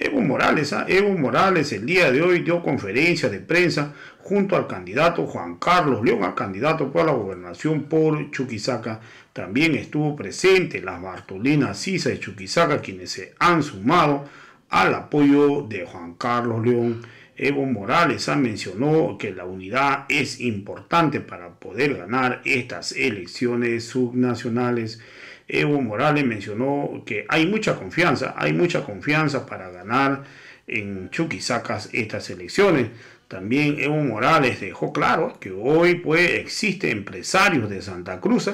Evo Morales, ¿ah? Evo Morales el día de hoy dio conferencia de prensa junto al candidato Juan Carlos León, al candidato por la gobernación por Chuquisaca. También estuvo presente la Bartolina Sisa de Chuquisaca, quienes se han sumado al apoyo de Juan Carlos León. Evo Morales mencionó que la unidad es importante para poder ganar estas elecciones subnacionales. Evo Morales mencionó que hay mucha confianza, hay mucha confianza para ganar en Chuquisacas estas elecciones. También Evo Morales dejó claro que hoy pues existen empresarios de Santa Cruz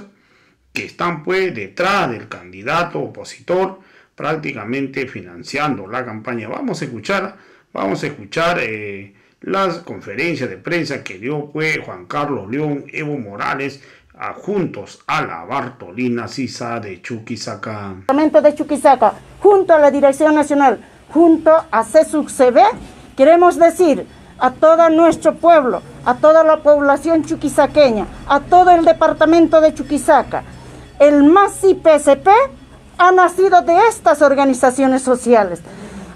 que están pues detrás del candidato opositor prácticamente financiando la campaña. Vamos a escuchar, vamos a escuchar eh, las conferencias de prensa que dio pues Juan Carlos León, Evo Morales, juntos a la Bartolina Sisa de Chuquisaca. de Chuquisaca, junto a la Dirección Nacional, junto a CESUCB, queremos decir a todo nuestro pueblo, a toda la población chuquisaqueña, a todo el departamento de Chuquisaca. El MASI PSP ha nacido de estas organizaciones sociales,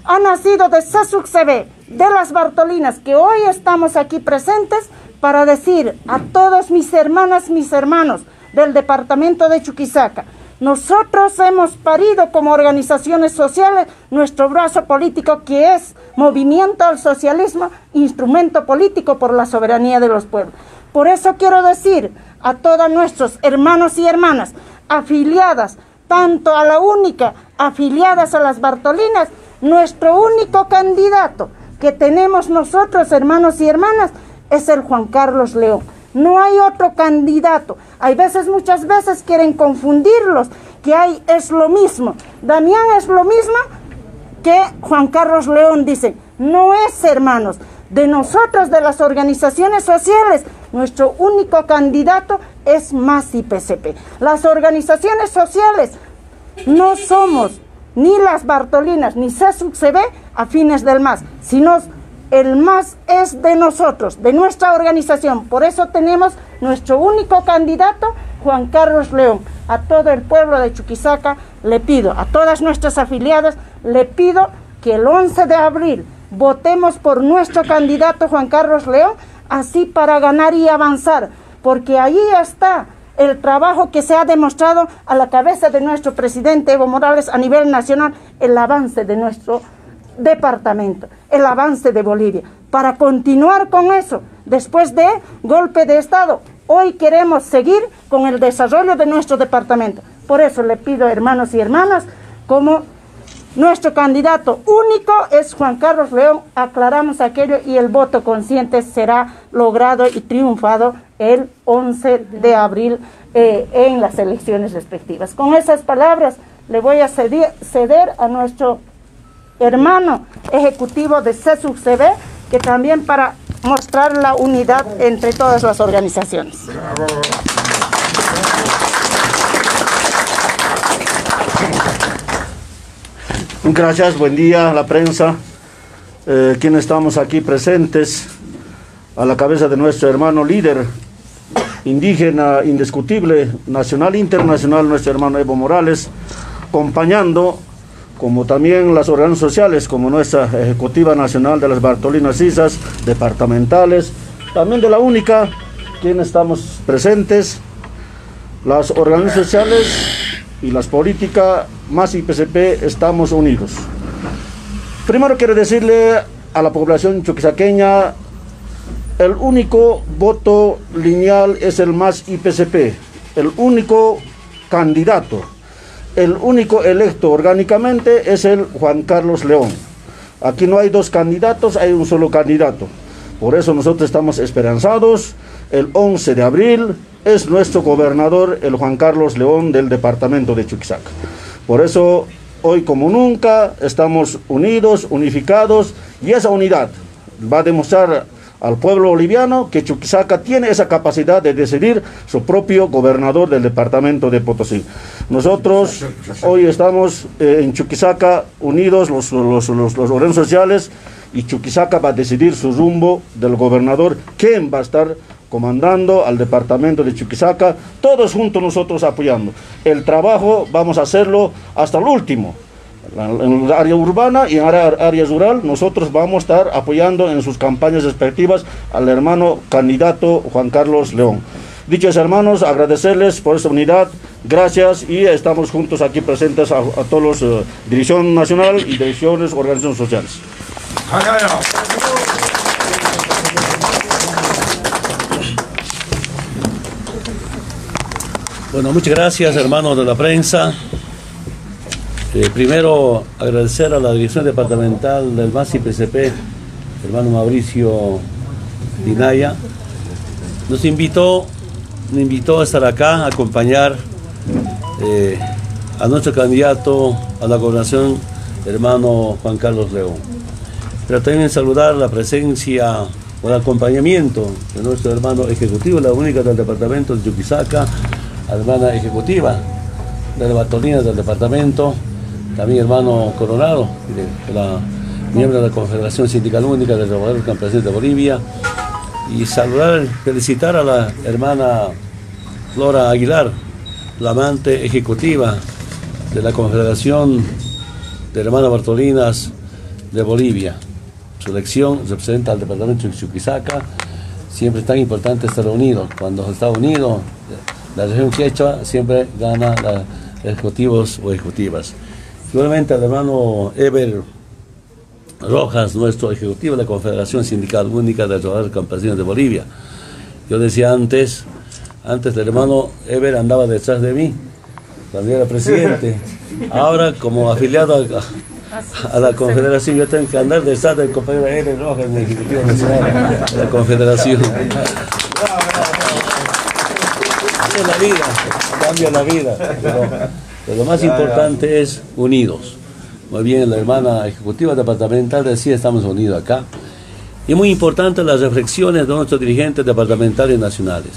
ha nacido de CB, de las Bartolinas, que hoy estamos aquí presentes para decir a todos mis hermanas, mis hermanos del departamento de Chuquisaca, nosotros hemos parido como organizaciones sociales nuestro brazo político que es Movimiento al Socialismo, instrumento político por la soberanía de los pueblos. Por eso quiero decir a todos nuestros hermanos y hermanas afiliadas, tanto a la única, afiliadas a las Bartolinas, nuestro único candidato que tenemos nosotros, hermanos y hermanas, es el Juan Carlos León. No hay otro candidato. Hay veces, muchas veces quieren confundirlos, que hay es lo mismo. Damián es lo mismo que Juan Carlos León dice. No es, hermanos, de nosotros, de las organizaciones sociales, nuestro único candidato es MAS y PCP. Las organizaciones sociales no somos ni las Bartolinas ni CESUC-CB afines del MAS, sino el más es de nosotros, de nuestra organización. Por eso tenemos nuestro único candidato, Juan Carlos León. A todo el pueblo de Chuquisaca le pido, a todas nuestras afiliadas, le pido que el 11 de abril votemos por nuestro candidato Juan Carlos León, así para ganar y avanzar, porque ahí está el trabajo que se ha demostrado a la cabeza de nuestro presidente Evo Morales a nivel nacional, el avance de nuestro departamento, el avance de Bolivia. Para continuar con eso, después de golpe de Estado, hoy queremos seguir con el desarrollo de nuestro departamento. Por eso le pido, hermanos y hermanas, como nuestro candidato único es Juan Carlos León, aclaramos aquello y el voto consciente será logrado y triunfado el 11 de abril eh, en las elecciones respectivas. Con esas palabras le voy a ceder a nuestro hermano ejecutivo de CESUCB, que también para mostrar la unidad entre todas las organizaciones. Gracias, buen día a la prensa, eh, quienes estamos aquí presentes, a la cabeza de nuestro hermano líder indígena indiscutible, nacional e internacional, nuestro hermano Evo Morales, acompañando como también las organizaciones sociales, como nuestra Ejecutiva Nacional de las Bartolinas Isas, departamentales, también de la única, quienes estamos presentes, las organizaciones sociales y las políticas, más IPCP, estamos unidos. Primero quiero decirle a la población chuquisaqueña, el único voto lineal es el más IPCP, el único candidato el único electo orgánicamente es el Juan Carlos León. Aquí no hay dos candidatos, hay un solo candidato. Por eso nosotros estamos esperanzados. El 11 de abril es nuestro gobernador, el Juan Carlos León del departamento de Chuquisaca. Por eso hoy como nunca estamos unidos, unificados y esa unidad va a demostrar al pueblo boliviano que Chuquisaca tiene esa capacidad de decidir su propio gobernador del departamento de Potosí. Nosotros hoy estamos eh, en Chuquisaca unidos, los, los, los, sociales, y Chuquisaca va a decidir su rumbo del gobernador, quién va a estar comandando al departamento de Chuquisaca, todos juntos nosotros apoyando. El trabajo vamos a hacerlo hasta el último En el área urbana y en área, área rural, nosotros vamos a estar apoyando en sus campañas respectivas al hermano candidato Juan Carlos León. Dichos hermanos, agradecerles por esta unidad, gracias y estamos juntos aquí presentes a, todos los uh, Dirección Nacional y Direcciones Organizaciones Sociales. Bueno, muchas gracias hermanos de la prensa. Eh, primero agradecer a la Dirección Departamental del MASI PCP, hermano Mauricio Dinaya. Nos invitó me invitó a estar acá, a acompañar eh, a nuestro candidato a la gobernación, hermano Juan Carlos León. Pero también saludar la presencia o el acompañamiento de nuestro hermano ejecutivo, la única del departamento de Yuquisaca, hermana ejecutiva de la Bartolina del departamento, también hermano Coronado, la, miembro de la Confederación Sindical Única de Trabajadores Campesinos de Bolivia, y saludar, felicitar a la hermana Flora Aguilar, la amante ejecutiva de la Confederación de Hermanas Bartolinas de Bolivia. Su elección representa al departamento de Chuquisaca. Siempre es tan importante estar unidos. Cuando está unido, la región quechua siempre gana los ejecutivos o ejecutivas. Igualmente al hermano Eber Rojas, nuestro ejecutivo de la Confederación Sindical Única de Trabajadores Campesinos de Bolivia. Yo decía antes, antes el hermano Eber andaba detrás de mí, cuando era presidente. Ahora, como afiliado a, la Confederación, yo tengo que andar detrás del compañero Eber Rojas, el Ejecutivo Nacional de la Confederación. Cambia la vida, cambia la vida. pero lo más importante es unidos. Muy bien, la hermana ejecutiva departamental decía, estamos unidos acá. Y muy importante las reflexiones de nuestros dirigentes departamentales nacionales.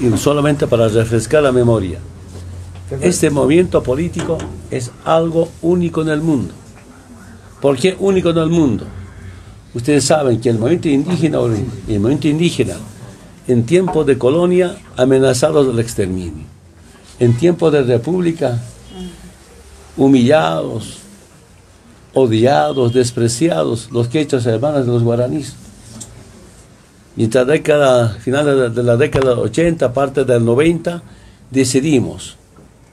Y solamente para refrescar la memoria. Este movimiento político es algo único en el mundo. ¿Por qué único en el mundo? Ustedes saben que el movimiento indígena, el movimiento indígena, en tiempos de colonia, amenazados del exterminio. En tiempos de república, humillados, odiados, despreciados, los quechos hermanos de los guaraníes. La década, final de la década 80, parte del 90, decidimos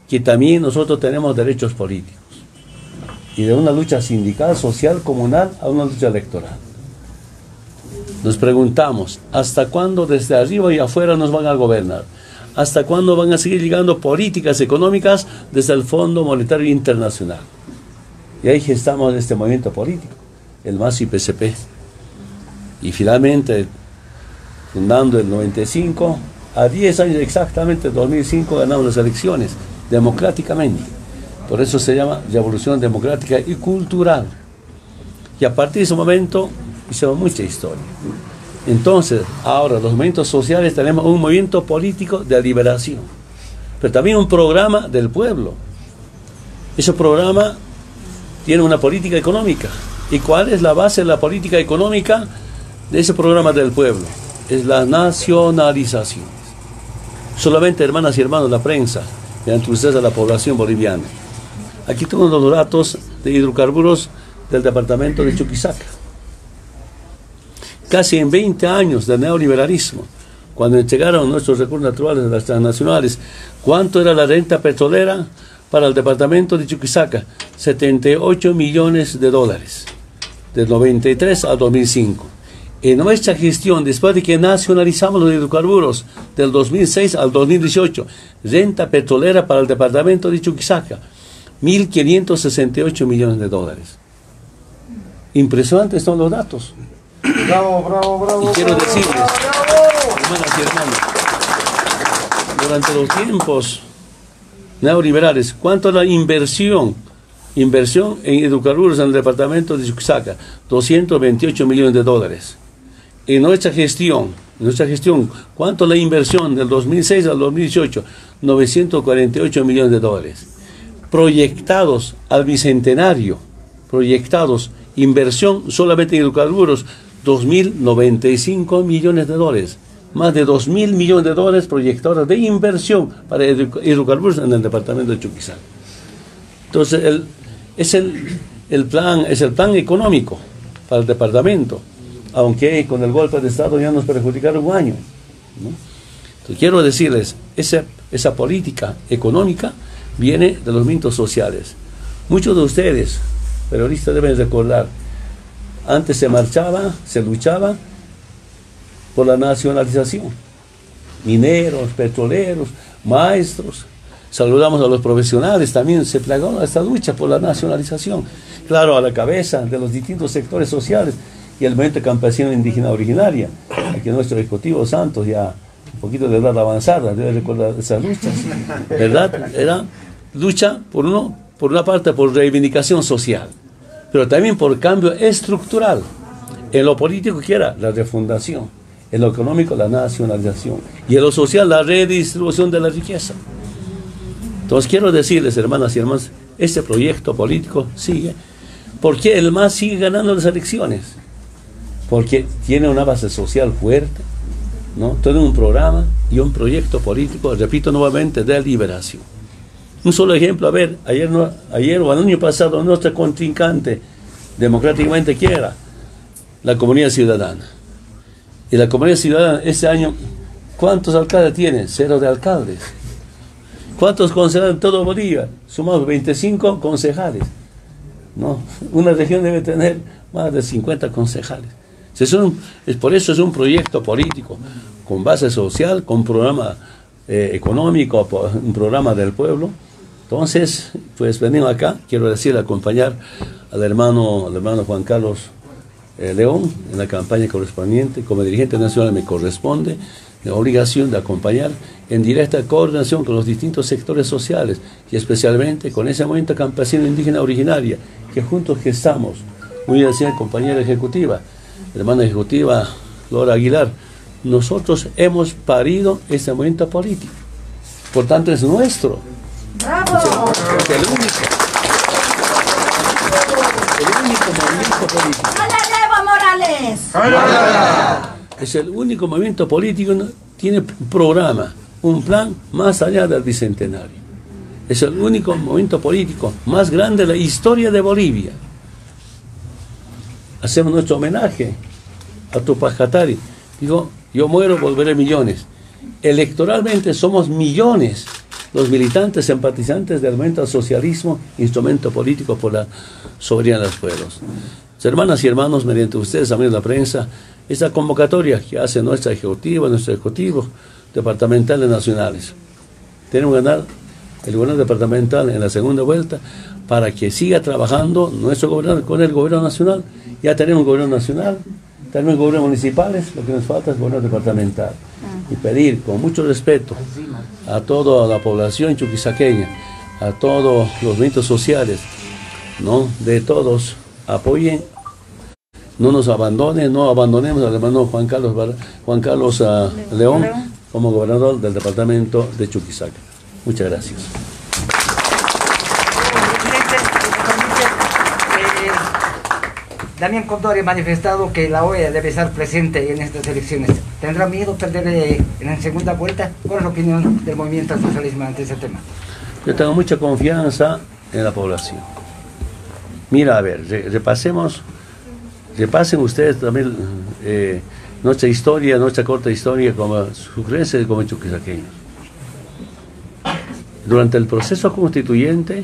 que también nosotros tenemos derechos políticos. Y de una lucha sindical, social, comunal a una lucha electoral. Nos preguntamos, ¿hasta cuándo desde arriba y afuera nos van a gobernar? ¿Hasta cuándo van a seguir llegando políticas económicas desde el Fondo Monetario Internacional? Y ahí estamos en este movimiento político, el MAS y PCP. Y finalmente, fundando el 95, a 10 años exactamente, 2005, ganamos las elecciones democráticamente. Por eso se llama Revolución Democrática y Cultural. Y a partir de ese momento hicimos mucha historia. Entonces, ahora los movimientos sociales tenemos un movimiento político de liberación, pero también un programa del pueblo. Ese programa tiene una política económica. ¿Y cuál es la base de la política económica de ese programa del pueblo? Es la nacionalización. Solamente, hermanas y hermanos, la prensa, mediante ustedes a la población boliviana. Aquí tengo los datos de hidrocarburos del departamento de Chuquisaca. Casi en 20 años de neoliberalismo, cuando entregaron nuestros recursos naturales de las transnacionales, ¿cuánto era la renta petrolera? para el departamento de Chuquisaca, 78 millones de dólares, del 93 al 2005. En nuestra gestión, después de que nacionalizamos los hidrocarburos del 2006 al 2018, renta petrolera para el departamento de Chuquisaca, 1.568 millones de dólares. Impresionantes son los datos. Bravo, bravo, bravo. Y quiero decirles, hermanas y hermanos, durante los tiempos neoliberales. ¿Cuánto la inversión? Inversión en hidrocarburos en el departamento de Chuquisaca, 228 millones de dólares. En nuestra gestión, en nuestra gestión, ¿cuánto la inversión del 2006 al 2018? 948 millones de dólares. Proyectados al bicentenario, proyectados, inversión solamente en hidrocarburos, 2.095 millones de dólares más de 2 mil millones de dólares proyectados de inversión para hidrocarburos en el departamento de Chuquisaca. Entonces, es el, el plan, es el plan económico para el departamento, aunque con el golpe de Estado ya nos perjudicaron un año. quiero decirles, esa, esa política económica viene de los movimientos sociales. Muchos de ustedes, periodistas, deben recordar, antes se marchaba, se luchaba por la nacionalización. Mineros, petroleros, maestros. Saludamos a los profesionales, también se plagaron esta lucha por la nacionalización. Claro, a la cabeza de los distintos sectores sociales y el movimiento campesino indígena originaria. Aquí nuestro Ejecutivo Santos, ya un poquito de edad avanzada, debe recordar esas luchas. ¿Verdad? Era lucha por, uno, por una parte por reivindicación social, pero también por cambio estructural. En lo político que era la refundación, en lo económico la nacionalización y en lo social la redistribución de la riqueza. Entonces quiero decirles, hermanas y hermanos, este proyecto político sigue. porque el MAS sigue ganando las elecciones? Porque tiene una base social fuerte, ¿no? Todo un programa y un proyecto político, repito nuevamente, de liberación. Un solo ejemplo, a ver, ayer, no, ayer o el año pasado nuestro contrincante democráticamente ¿quién era? La comunidad ciudadana. Y la comunidad ciudadana este año, ¿cuántos alcaldes tiene? Cero de alcaldes. ¿Cuántos concejales en todo Bolivia? Sumamos 25 concejales. ¿no? Una región debe tener más de 50 concejales. Es, por eso es un proyecto político con base social, con programa eh, económico, un programa del pueblo entonces, pues venimos acá, quiero decir, acompañar al hermano, al hermano Juan Carlos eh, León en la campaña correspondiente. Como dirigente nacional me corresponde la obligación de acompañar en directa coordinación con los distintos sectores sociales y especialmente con ese movimiento campesino indígena originaria que juntos gestamos. Muy bien, señora compañera ejecutiva, hermana ejecutiva Laura Aguilar, nosotros hemos parido ese movimiento político. Por tanto, es nuestro ¡Bravo! Es el único. El único movimiento político. Morales! Es el único movimiento político que tiene un programa, un plan más allá del bicentenario. Es el único movimiento político más grande de la historia de Bolivia. Hacemos nuestro homenaje a Tupac Katari. Digo, yo muero, volveré millones. Electoralmente somos millones los militantes empatizantes del movimiento al socialismo, instrumento político por la soberanía de los pueblos. Hermanas y hermanos, mediante ustedes, amigos de la prensa, esta convocatoria que hace nuestra ejecutiva, nuestro ejecutivo departamental de nacionales. Tenemos que ganar el gobierno departamental en la segunda vuelta para que siga trabajando nuestro gobierno con el gobierno nacional. Ya tenemos gobierno nacional, tenemos gobiernos municipales, lo que nos falta es gobierno departamental. Y pedir con mucho respeto a toda la población chuquisaqueña, a todos los movimientos sociales, ¿no? de todos, apoyen, no nos abandonen, no abandonemos al hermano Juan Carlos, Juan Carlos uh, León como gobernador del departamento de Chuquisaca. Muchas gracias. Damián Condori ha manifestado que la OEA debe estar presente en estas elecciones. ¿Tendrá miedo perder eh, en la segunda vuelta? ¿Cuál es la opinión del movimiento socialismo ante ese tema? Yo tengo mucha confianza en la población. Mira, a ver, repasemos, repasen ustedes también eh, nuestra historia, nuestra corta historia como sucrenses como chuquisaqueños. Durante el proceso constituyente,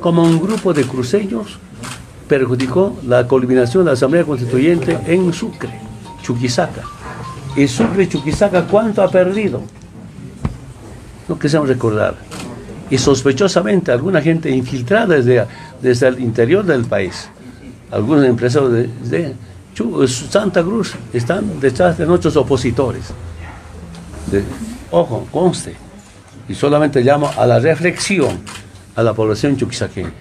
como un grupo de cruceños, perjudicó la culminación de la Asamblea Constituyente en Sucre, Chuquisaca. Y Sucre, Chuquisaca, ¿cuánto ha perdido? No queremos recordar. Y sospechosamente alguna gente infiltrada desde, desde el interior del país, algunos empresarios de, Santa Cruz están detrás de nuestros opositores. ojo, conste. Y solamente llamo a la reflexión a la población chuquisaqueña.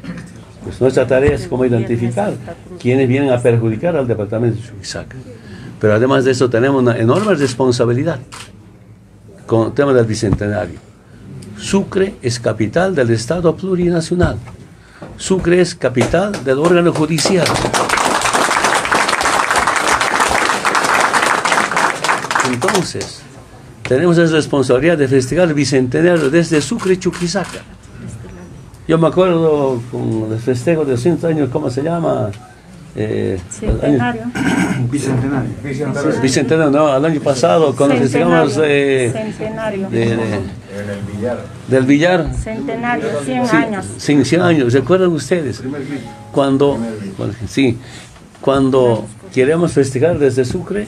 Pues nuestra tarea es como identificar quienes vienen a perjudicar al departamento de Chuquisaca. Pero además de eso tenemos una enorme responsabilidad con el tema del bicentenario. Sucre es capital del Estado plurinacional. Sucre es capital del órgano judicial. Entonces, tenemos la responsabilidad de festejar el bicentenario desde Sucre, Chuquisaca. Yo me acuerdo con el festejo de 100 años, ¿cómo se llama? Eh, Centenario. Bicentenario. Bicentenario. Bicentenario, no, el año pasado, cuando festejamos. Eh, Centenario. De, de, el. Del Villar. Centenario, 100 años. Sí, 100 años, ¿recuerdan ustedes? Cuando, sí, cuando queremos festejar desde Sucre,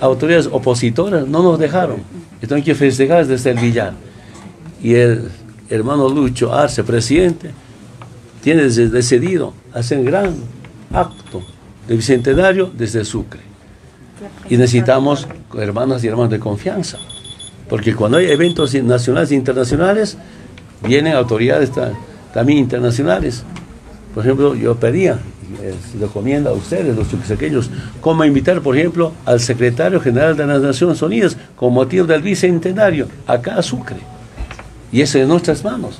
autoridades opositoras no nos dejaron. Entonces hay que festejar desde el Villar. Y el hermano Lucho Arce, presidente, tiene decidido hacer un gran acto de bicentenario desde Sucre. Y necesitamos hermanas y hermanos de confianza. Porque cuando hay eventos nacionales e internacionales, vienen autoridades también internacionales. Por ejemplo, yo pedía, les recomiendo a ustedes, los chuquisaqueños, cómo invitar, por ejemplo, al secretario general de las Naciones Unidas con motivo del bicentenario acá a Sucre. Y eso es en nuestras manos.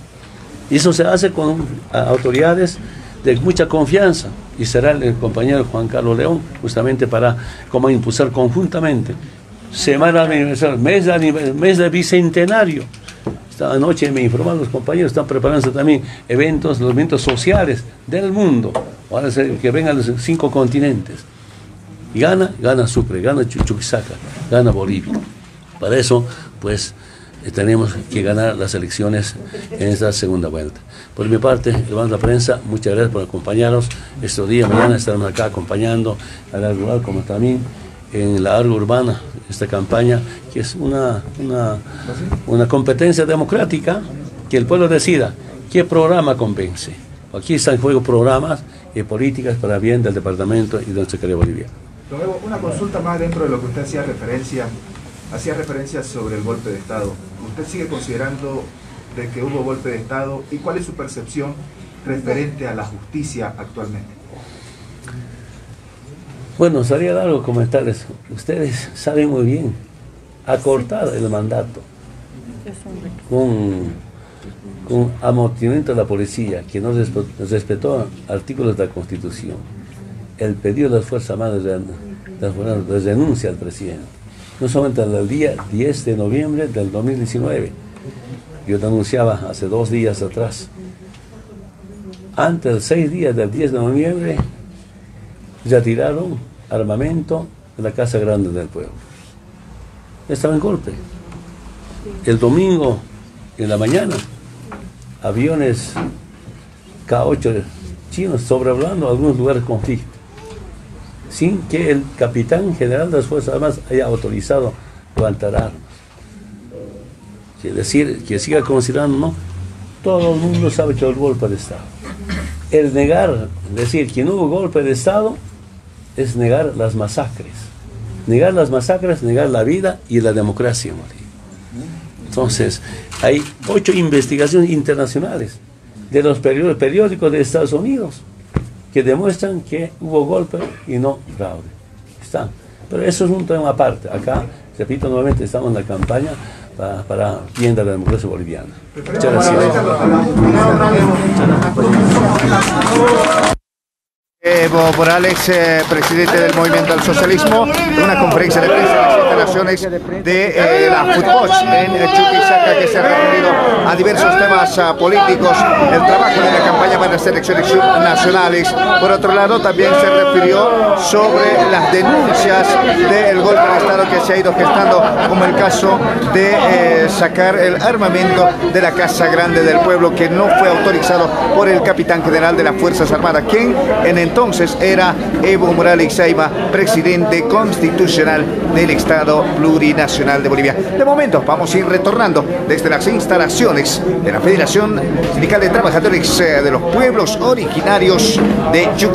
Y eso se hace con autoridades de mucha confianza y será el compañero Juan Carlos León justamente para cómo impulsar conjuntamente semana aniversario, mes de, mes de bicentenario. Esta noche me informaron los compañeros, están preparando también eventos, los eventos sociales del mundo, van a ser que vengan los cinco continentes. Y gana, gana Sucre, gana Chuquisaca, gana Bolivia. Para eso, pues, tenemos que ganar las elecciones en esta segunda vuelta. Por mi parte, hermanos de la prensa, muchas gracias por acompañarnos estos días. Mañana estaremos acá acompañando a la rural como también en la área urbana, esta campaña, que es una, una, una competencia democrática, que el pueblo decida qué programa convence. Aquí están en juego programas y políticas para bien del departamento y del Secretario Boliviano. una consulta más dentro de lo que usted hacía referencia, hacía referencia sobre el golpe de Estado. ¿Usted sigue considerando de que hubo golpe de Estado y cuál es su percepción referente a la justicia actualmente? Bueno, sería algo comentarles. Ustedes saben muy bien, ha cortado el mandato con, con amortiguamiento de la policía, que no respetó, artículos de la Constitución. El pedido de las Fuerzas Armadas de, de, denuncia al presidente. No solamente el día 10 de noviembre del 2019. Yo denunciaba hace dos días atrás. Antes, seis días del 10 de noviembre, retiraron armamento en la Casa Grande del Pueblo. Estaba en golpe. El domingo, en la mañana, aviones K-8 chinos sobrevolando algunos lugares de conflicto, sin que el capitán general de las Fuerzas Armadas haya autorizado levantar armas. Es decir, que siga considerando, no, todo el mundo sabe que el golpe de Estado. El negar, decir que no hubo golpe de Estado, es negar las masacres. Negar las masacres, negar la vida y la democracia. Entonces, hay ocho investigaciones internacionales de los periódicos de Estados Unidos que demuestran que hubo golpe y no fraude. Están. Pero eso es un tema aparte. Acá, repito nuevamente, estamos en la campaña para, para bien de la democracia boliviana. Muchas gracias. Evo Morales, eh, presidente del Movimiento al Socialismo, en una conferencia de prensa en las instalaciones de eh, la Futboch en Chuquisaca que se ha referido a diversos temas políticos, el trabajo de la campaña para las elecciones nacionales. Por otro lado, también se refirió sobre las denuncias del golpe de Estado que se ha ido gestando, como el caso de eh, sacar el armamento de la Casa Grande del Pueblo, que no fue autorizado por el capitán general de las Fuerzas Armadas, quien en entonces era Evo Morales Saima, presidente constitucional del Estado Plurinacional de Bolivia. De momento vamos a ir retornando desde las instalaciones de la Federación Sindical de Trabajadores eh, de los Pueblos Originarios de Yucatán.